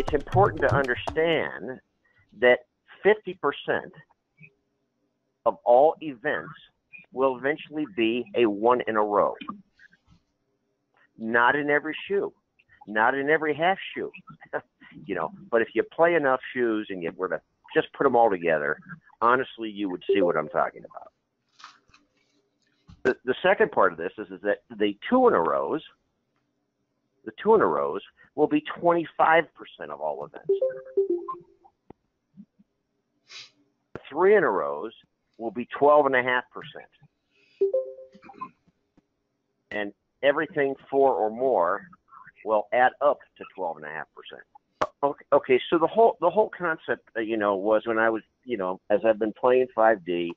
it's important to understand that 50% of all events will eventually be a one in a row. Not in every shoe, not in every half shoe, you know. But if you play enough shoes and you were to just put them all together, honestly, you would see what I'm talking about. The, the second part of this is, is that the two in a rows, the two in a rows will be 25% of all events. Three in a rows will be 12.5%. And everything four or more will add up to 12.5%. Okay, okay, so the whole the whole concept, uh, you know, was when I was, you know, as I've been playing 5D,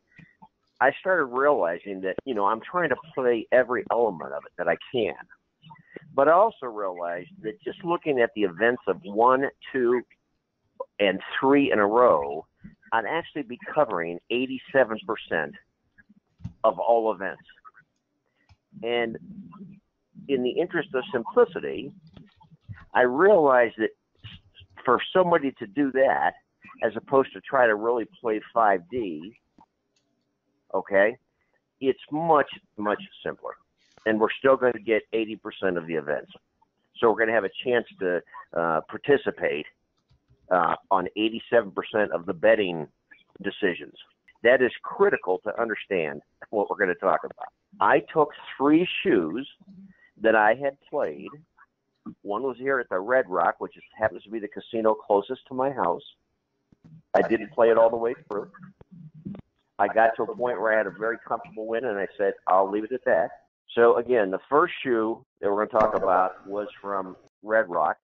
I started realizing that, you know, I'm trying to play every element of it that I can. But I also realized that just looking at the events of one, two, and three in a row, I'd actually be covering 87% of all events. And in the interest of simplicity, I realized that for somebody to do that, as opposed to try to really play 5D, okay, it's much, much simpler. And we're still going to get 80% of the events. So we're going to have a chance to uh, participate uh, on 87% of the betting decisions. That is critical to understand what we're going to talk about. I took three shoes that I had played. One was here at the Red Rock, which is, happens to be the casino closest to my house. I didn't play it all the way through. I got to a point where I had a very comfortable win, and I said, I'll leave it at that. So, again, the first shoe that we're going to talk about was from Red Rock.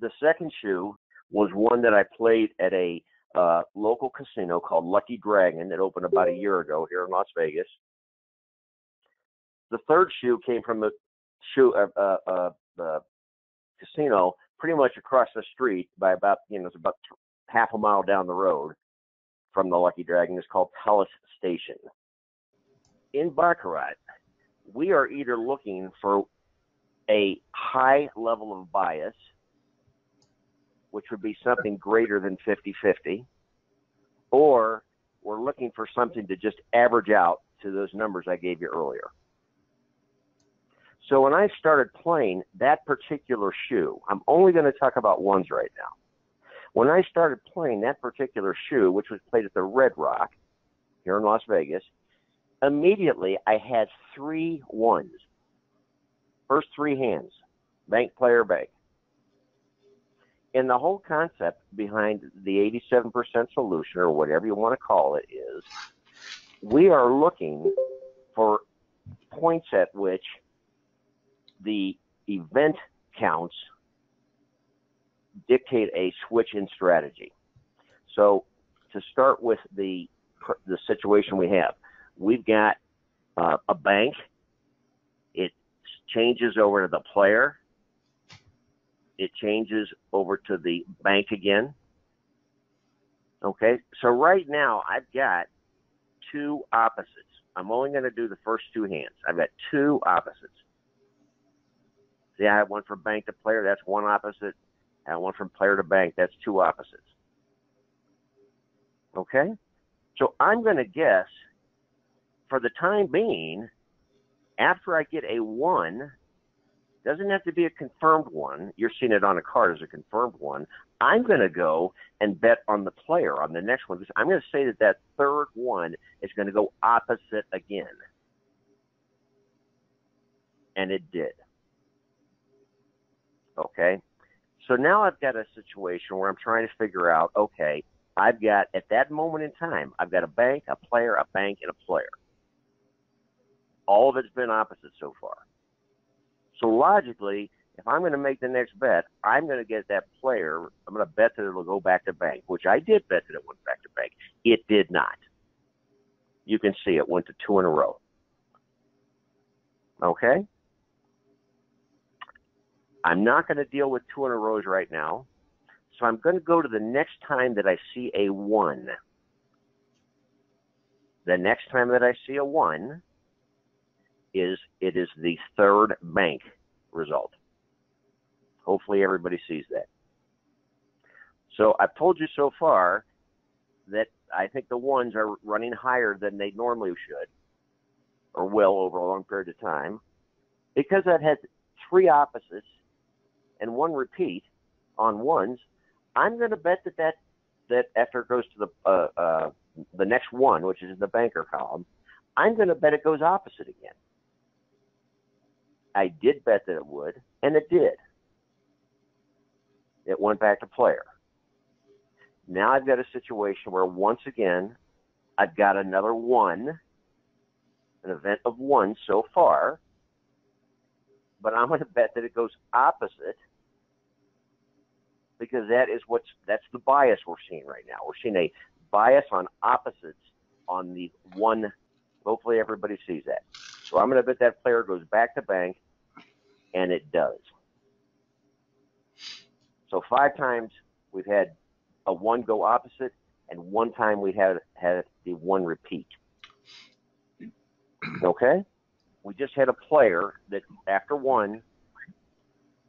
The second shoe was one that I played at a uh, local casino called Lucky Dragon that opened about a year ago here in Las Vegas. The third shoe came from the shoe uh, uh, uh, casino pretty much across the street by about you know it's about half a mile down the road from the Lucky Dragon. It's called Palace Station. In Baccarat, we are either looking for a high level of bias which would be something greater than 50 50, or we're looking for something to just average out to those numbers I gave you earlier. So when I started playing that particular shoe, I'm only going to talk about ones right now. When I started playing that particular shoe, which was played at the Red Rock here in Las Vegas, immediately I had three ones. First three hands, bank player bank. And the whole concept behind the 87% solution, or whatever you want to call it, is we are looking for points at which the event counts dictate a switch in strategy. So, to start with the the situation we have, we've got uh, a bank. It changes over to the player it changes over to the bank again. Okay, so right now I've got two opposites. I'm only going to do the first two hands. I've got two opposites. See, I have one from bank to player. That's one opposite. I have one from player to bank. That's two opposites. Okay? So I'm going to guess, for the time being, after I get a one, doesn't have to be a confirmed one. You're seeing it on a card as a confirmed one. I'm going to go and bet on the player on the next one. I'm going to say that that third one is going to go opposite again. And it did. Okay. So now I've got a situation where I'm trying to figure out okay, I've got, at that moment in time, I've got a bank, a player, a bank, and a player. All of it's been opposite so far. So logically, if I'm going to make the next bet, I'm going to get that player. I'm going to bet that it'll go back to bank, which I did bet that it went back to bank. It did not. You can see it went to two in a row. Okay? I'm not going to deal with two in a rows right now. So I'm going to go to the next time that I see a one. The next time that I see a one, is it is the third bank result. Hopefully, everybody sees that. So I've told you so far that I think the ones are running higher than they normally should or will over a long period of time because I've had three opposites and one repeat on ones. I'm going to bet that that that after it goes to the uh, uh, the next one, which is in the banker column, I'm going to bet it goes opposite again. I did bet that it would, and it did. It went back to player. Now I've got a situation where once again, I've got another one, an event of one so far, but I'm going to bet that it goes opposite because that is what's that's the bias we're seeing right now. We're seeing a bias on opposites on the one. Hopefully, everybody sees that. So I'm going to bet that player goes back to bank, and it does. So five times we've had a one go opposite, and one time we had had the one repeat. Okay, we just had a player that after one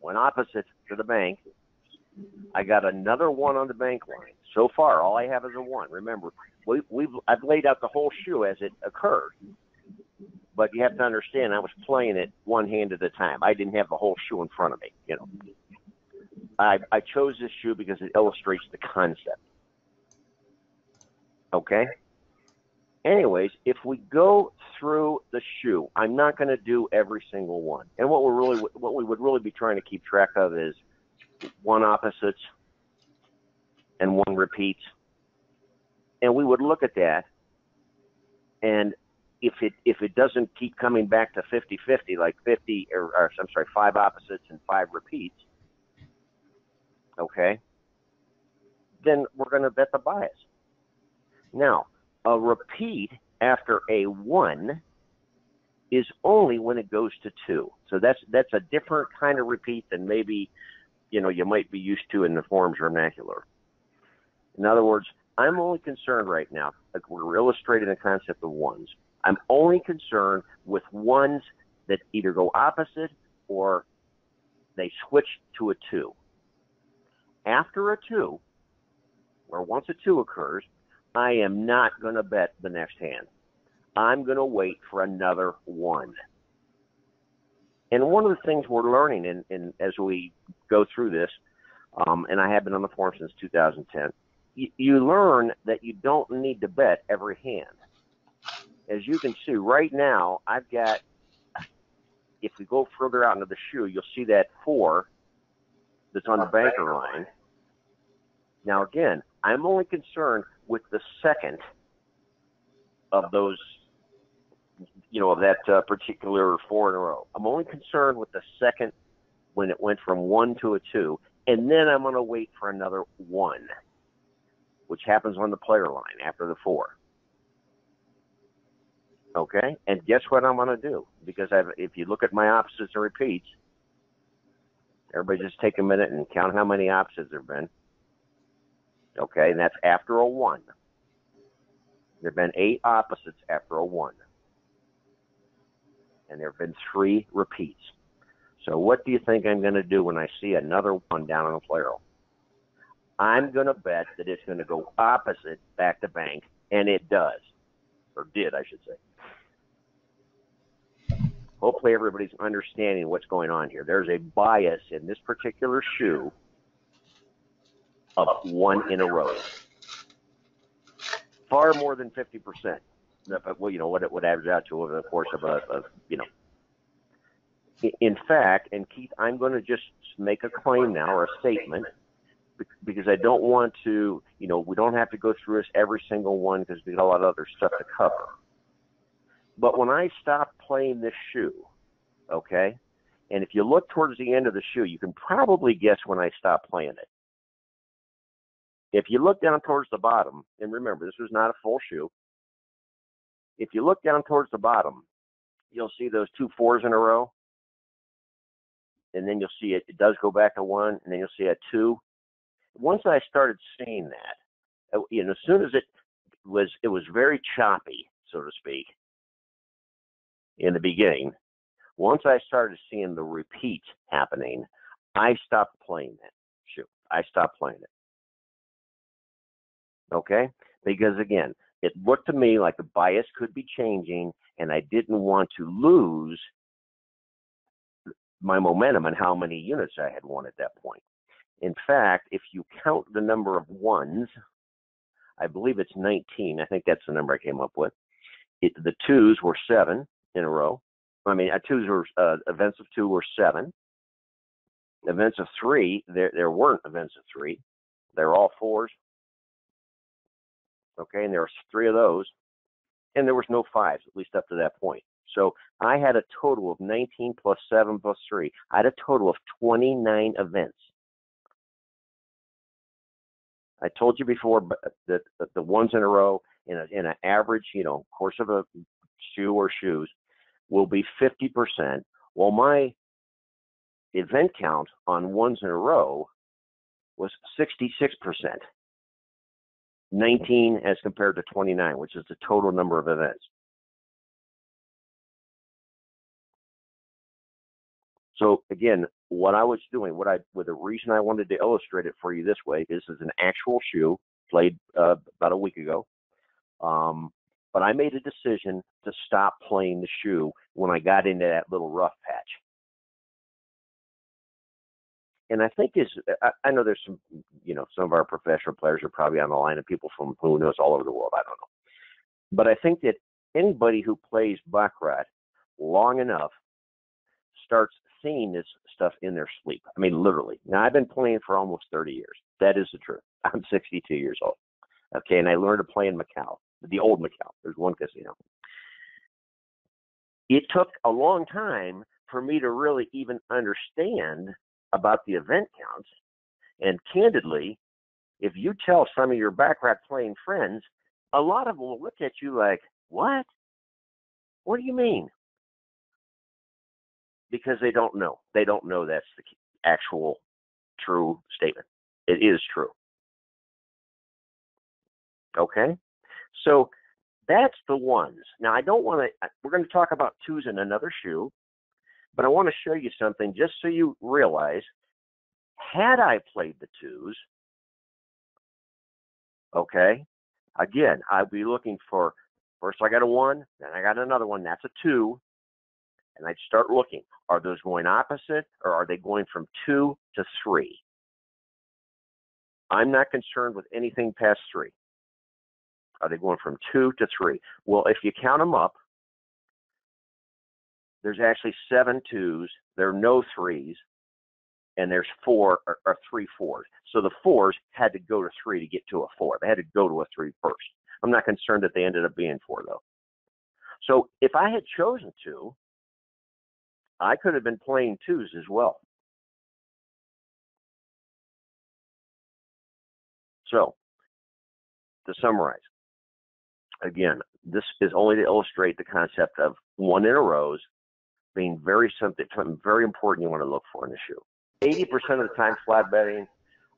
went opposite to the bank. I got another one on the bank line. So far, all I have is a one. Remember, we, we've I've laid out the whole shoe as it occurred, but you have to understand I was playing it one hand at a time. I didn't have the whole shoe in front of me. You know, I I chose this shoe because it illustrates the concept. Okay. Anyways, if we go through the shoe, I'm not going to do every single one. And what we're really what we would really be trying to keep track of is one opposites and one repeats. And we would look at that and if it if it doesn't keep coming back to 50-50 like 50 or, or I'm sorry, five opposites and five repeats, okay? Then we're going to bet the bias. Now, a repeat after a one is only when it goes to two. So that's that's a different kind of repeat than maybe you know you might be used to in the forms vernacular. In other words, I'm only concerned right now, like we're illustrating the concept of ones. I'm only concerned with ones that either go opposite or they switch to a two. After a two, or once a two occurs, I am not going to bet the next hand. I'm going to wait for another one. And one of the things we're learning in, in as we go through this, um, and I have been on the forum since 2010, you, you learn that you don't need to bet every hand. As you can see right now, I've got, if we go further out into the shoe, you'll see that four that's on the banker line. Now, again, I'm only concerned with the second of those, you know, of that uh, particular four in a row. I'm only concerned with the second when it went from one to a two, and then I'm going to wait for another one, which happens on the player line after the four. Okay, and guess what I'm going to do? Because I've, if you look at my opposites and repeats, everybody just take a minute and count how many opposites there have been. Okay, and that's after a one. There have been eight opposites after a one. And there have been three repeats. So what do you think I'm going to do when I see another one down on the player? I'm going to bet that it's going to go opposite back to bank, and it does. Or did, I should say. Hopefully everybody's understanding what's going on here. There's a bias in this particular shoe of one in a row. Far more than 50%. Well, you know, what it would average out to over the course of a, you know. In fact, and Keith, I'm going to just make a claim now or a statement because I don't want to, you know, we don't have to go through this every single one because we got a lot of other stuff to cover. But when I stop playing this shoe, okay, and if you look towards the end of the shoe, you can probably guess when I stop playing it. If you look down towards the bottom, and remember, this was not a full shoe. If you look down towards the bottom, you'll see those two fours in a row. And then you'll see it, it does go back to one, and then you'll see a two. Once I started seeing that, uh, you know, as soon as it was, it was very choppy, so to speak, in the beginning. Once I started seeing the repeat happening, I stopped playing that shoe. I stopped playing it. Okay? Because again, it looked to me like the bias could be changing, and I didn't want to lose my momentum and how many units I had won at that point. In fact, if you count the number of ones, I believe it's 19. I think that's the number I came up with. It, the twos were seven in a row. I mean, uh, twos were uh, events of two were seven. Events of three, there there weren't events of three. They're all fours. Okay, and there were three of those, and there was no fives at least up to that point. So I had a total of 19 plus 7 plus 3. I had a total of 29 events. I told you before that the ones in a row in, a, in an average, you know, course of a shoe or shoes will be 50%. Well, my event count on ones in a row was 66%. 19 as compared to 29, which is the total number of events. So again, what I was doing, what I, with the reason I wanted to illustrate it for you this way, this is an actual shoe played uh, about a week ago. Um, but I made a decision to stop playing the shoe when I got into that little rough patch. And I think is I, know there's some you know some of our professional players are probably on the line and people from who knows all over the world. I don't know, but I think that anybody who plays baccarat long enough starts seeing this stuff in their sleep. I mean, literally. Now, I've been playing for almost 30 years. That is the truth. I'm 62 years old. Okay, and I learned to play in Macau, the old Macau. There's one casino. It took a long time for me to really even understand about the event counts. And candidly, if you tell some of your baccarat playing friends, a lot of them will look at you like, "What? What do you mean?" because they don't know. They don't know that's the actual true statement. It is true. Okay? So that's the ones. Now, I don't want to, uh, we're going to talk about twos in another shoe, but I want to show you something just so you realize had I played the twos, okay, again, I'd be looking for first I got a one, then I got another one, that's a two, and I'd start looking. Are those going opposite or are they going from two to three? I'm not concerned with anything past three. Are they going from two to three? Well, if you count them up, there's actually seven twos, there are no threes, and there's four or, or, three fours. So the fours had to go to three to get to a four. They had to go to a three first. I'm not concerned that they ended up being four though. So if I had chosen to, I could have been playing twos as well. So, to summarize, again, this is only to illustrate the concept of one in a rows being very something, something very important you want to look for in a shoe. 80% of the time, flat betting,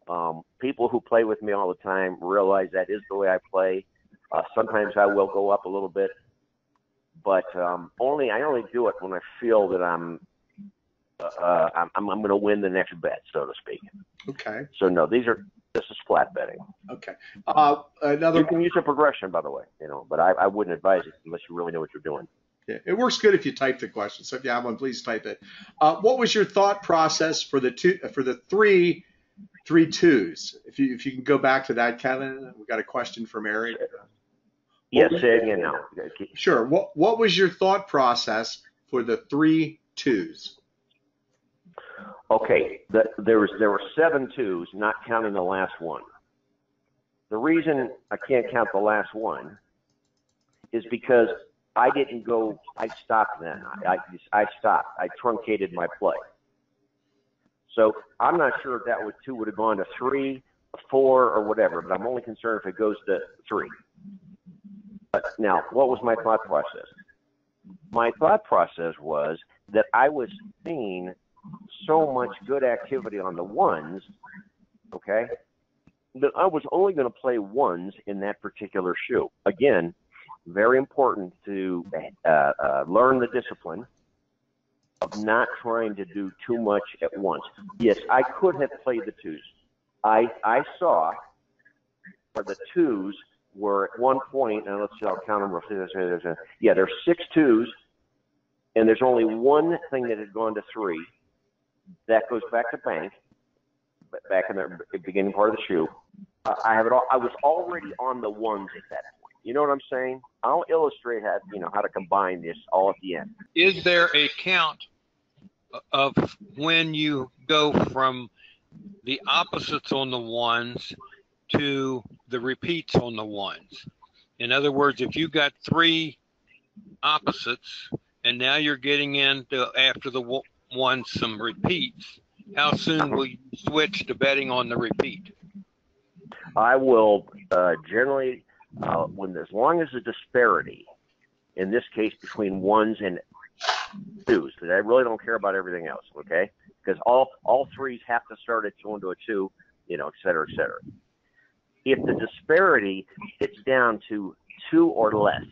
um, people who play with me all the time realize that is the way I play. Uh, sometimes I will go up a little bit, but um, only I only do it when I feel that I'm uh, I'm, I'm going to win the next bet, so to speak. Okay. So no, these are this is flat betting. Okay. Uh, another. You can use a progression, by the way, you know, but I, I wouldn't advise it unless you really know what you're doing. Yeah, it works good if you type the question. So if you have one, please type it. Uh, what was your thought process for the two for the three three twos? If you if you can go back to that, Kevin, we got a question from Eric. Yes, say it again now. Sure. What what was your thought process for the three twos? Okay, the, there was there were seven twos, not counting the last one. The reason I can't count the last one is because I didn't go. I stopped then. I, I, I stopped. I truncated my play. So I'm not sure if that would two would have gone to three, four, or whatever. But I'm only concerned if it goes to three. But now, what was my thought process? My thought process was that I was seeing so much good activity on the ones, okay, that I was only going to play ones in that particular shoe. Again, very important to uh, uh, learn the discipline of not trying to do too much at once. Yes, I could have played the twos. I I saw where the twos were at one point, and let's see, I'll count them roughly. Yeah, there's six twos, and there's only one thing that had gone to three. That goes back to bank, back in the beginning part of the shoe. I have it all. I was already on the ones at that point. You know what I'm saying? I'll illustrate how you know how to combine this all at the end. Is there a count of when you go from the opposites on the ones to the repeats on the ones. In other words, if you got three opposites and now you're getting into after the ones some repeats, how soon will you switch to betting on the repeat? I will uh, generally, uh, when as long as the disparity, in this case between ones and twos, because I really don't care about everything else. Okay, because all all threes have to start at two into a two, you know, et cetera, et cetera if the disparity gets down to two or less,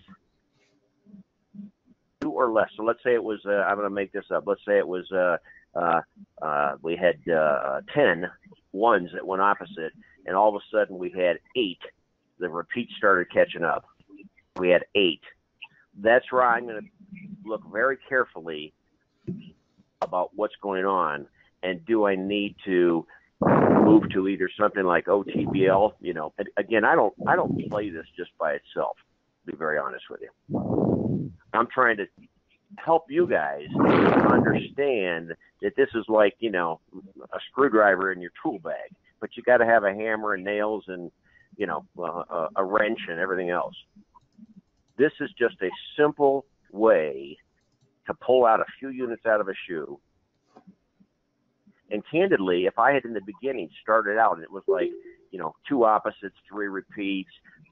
two or less. So let's say it was, uh, I'm going to make this up. Let's say it was, uh, uh, uh, we had uh, 10 ones that went opposite, and all of a sudden we had eight. The repeat started catching up. We had eight. That's where I'm going to look very carefully about what's going on, and do I need to move to either something like OTBL. You know, again, I don't I don't play this just by itself. Be very honest with you, I'm trying to help you guys understand that this is like you know a screwdriver in your tool bag, but you got to have a hammer and nails and you know a, a wrench and everything else. This is just a simple way to pull out a few units out of a shoe and candidly, if I had in the beginning started out and it was like, you know, two opposites, three repeats,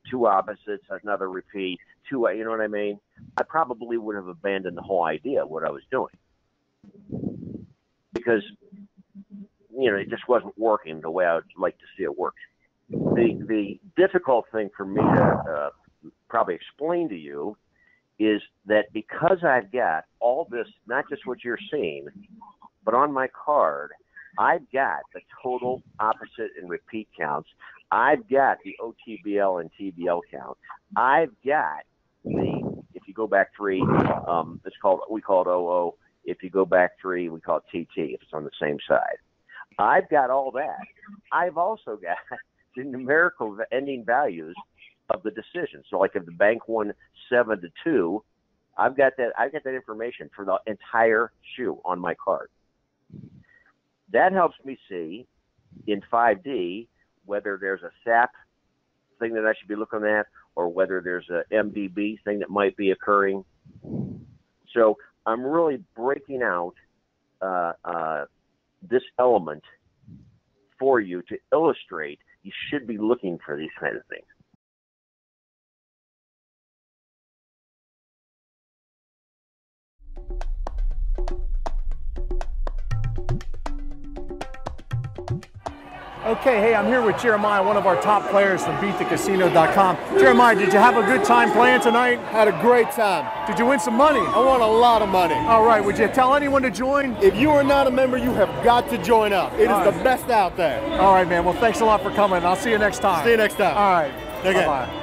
two opposites, another repeat, two, you know what I mean? I probably would have abandoned the whole idea of what I was doing because, you know, it just wasn't working the way I would like to see it work. The the difficult thing for me to uh, probably explain to you is that because I've got all this, not just what you're seeing, but on my card, I've got the total opposite and repeat counts. I've got the OTBL and TBL count. I've got the, if you go back three, um, it's called, we call it OO. If you go back three, we call it TT if it's on the same side. I've got all that. I've also got the numerical ending values of the decision. So like if the bank won seven to two, I've got that, I've got that information for the entire shoe on my card. That helps me see in 5D whether there's a SAP thing that I should be looking at or whether there's a MDB thing that might be occurring. So I'm really breaking out uh, uh, this element for you to illustrate you should be looking for these kind of things. Okay, hey, I'm here with Jeremiah, one of our top players from BeatTheCasino.com. Jeremiah, did you have a good time playing tonight? Had a great time. Did you win some money? I won a lot of money. All right, would you tell anyone to join? If you are not a member, you have got to join up. It All is right. the best out there. All right, man. Well, thanks a lot for coming. I'll see you next time. See you next time. All right. Okay. Bye-bye.